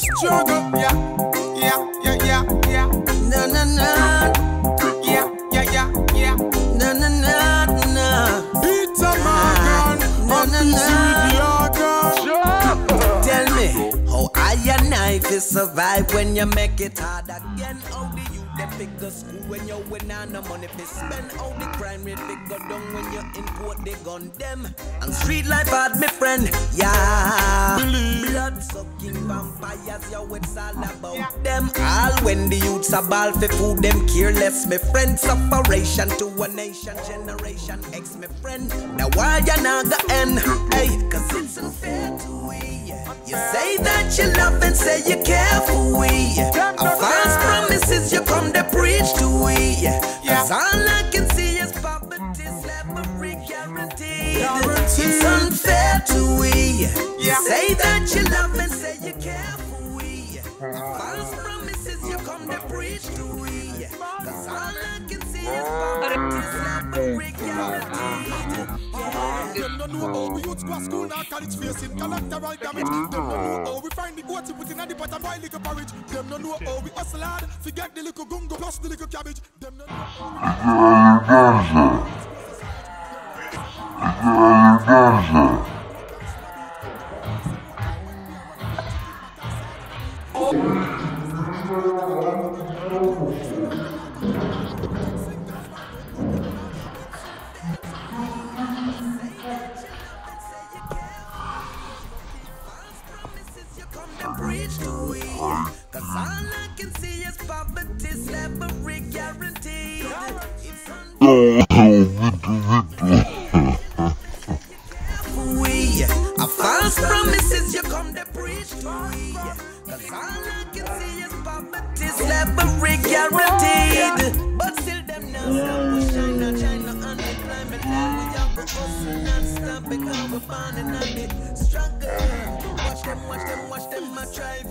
struggle. Yeah, yeah, yeah, yeah, yeah. Na na na, Yeah, yeah, yeah, yeah. na na na na. Morgan, Na, I'm na, na. organ. Tell me how I and I fi survive when you make it hard again. Oh, how the youth they pick the school when you win and no money fi spend. All the crime rate fi go down when you import the gun them. And street life hard, me friend, yeah. Blood sucking vampires, yo, it's all about them. All when the youths are ball fi food them careless, me friend. Separation to a nation, generation X, me friend. Now why you not go end? Hey, cause it's unfair to we. You say that you love and say you care for we. False promises you come to preach to we. Cause all I can see is poverty, slavery guaranteed. It's unfair to we. You say that you love and say you care for we. False promises you come to preach to we. Cause all I can see is poverty, slavery guaranteed. Them no know how we youths go to school now college facing collateral damage. Them no know how we find the goatee put in the pot and boil little porridge. Them no know how we hustle hard, forget the little gungo plus the little cabbage. Them no know. To we, cause all I can see is poverty, slavery guaranteed. A false promises you come to preach cause all I can see is poverty, slavery guaranteed. But still them now China, China we're in the struggle. Watch them, watch them, watch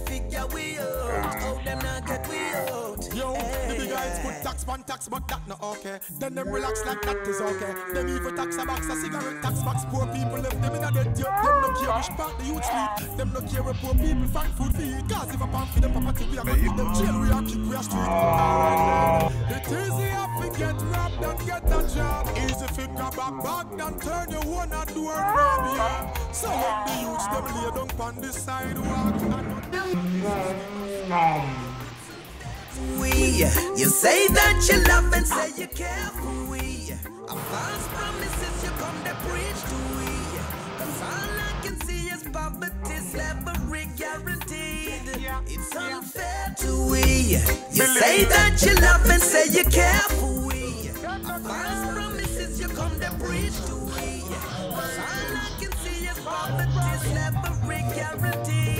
tax on tax, but that not okay. Then them relax like that is okay. Them even tax a box, a cigarette tax box. Poor people left them in a dead job. Them no care which part the youth sleep. Them no care where poor people find food to eat. Cause if a pound for them property, we are gonna put them jail, we are kick, we are street. Alright then. It easier to get robbed than get a job. Easy to grab a bag than turn your one a door knob, yeah. So let the youths them lay down on the sidewalk. and- we. You say that you love and say you care for we. A false promises you come to preach to we. Cause all I can see is poverty, slavery guaranteed. It's unfair to we. You say that you love and say you care for we. A false promises you come to preach to we. Cause all I can see is poverty, slavery guaranteed.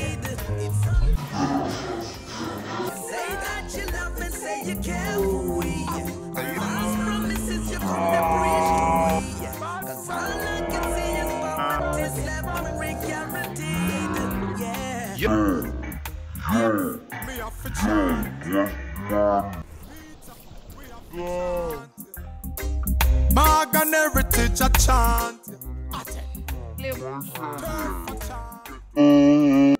Yeah. Me have to try. Morgan heritage a chant. Turf a chant.